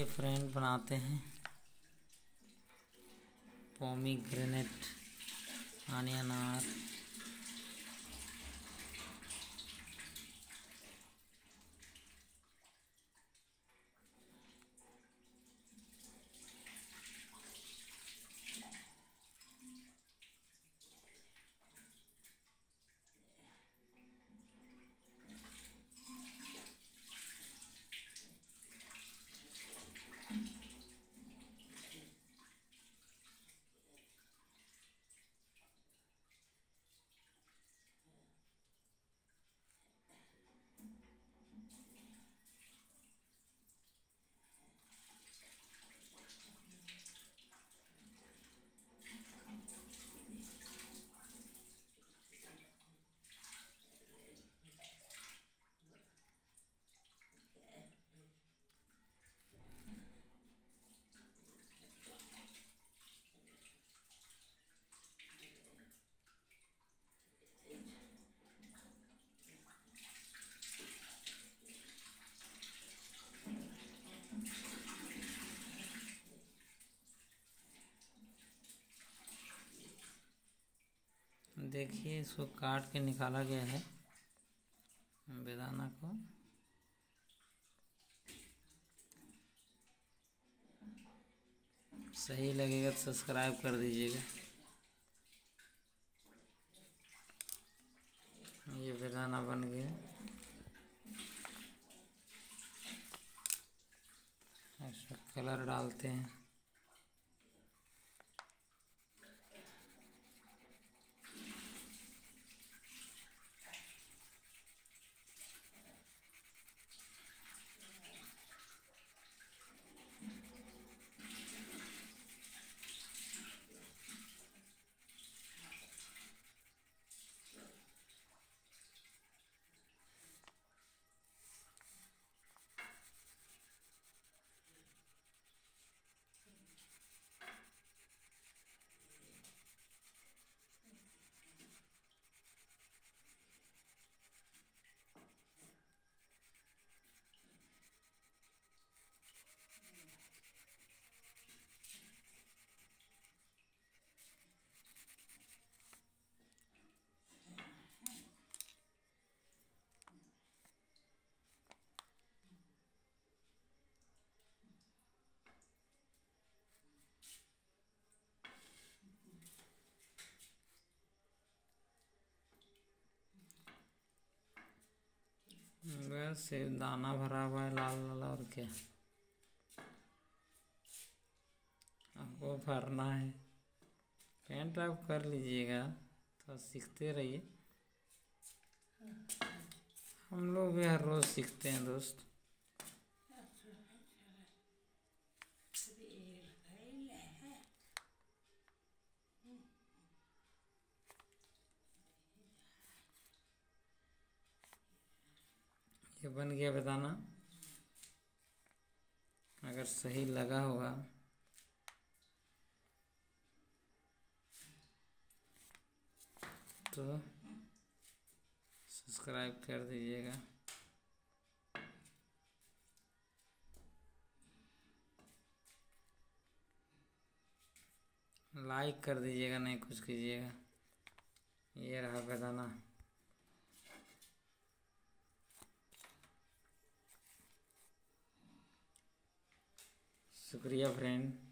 चलिए फ्रेंड बनाते हैं। पोमी ग्रेनेट अनियनार देखिए, इसको काट के निकाला गया है। बेदाना को। सही लगेगा तो सब्सक्राइब कर दीजिएगा। ये बेदाना बन गया। ऐसा कलर डालते हैं। बस से दाना भरा हुआ है लाल लाल और क्या? आपको भरना है। पेंट आप कर लीजिएगा तो सीखते रहिए। हम लोग भी हर रोज़ सीखते हैं दोस्त। बन गया बताना। अगर सही लगा होगा। तो सब्सक्राइब कर दीजिएगा। लाइक कर दीजिएगा, नहीं कुछ कीजिएगा। ये रहा बेदाना शुक्रिया फ्रेंड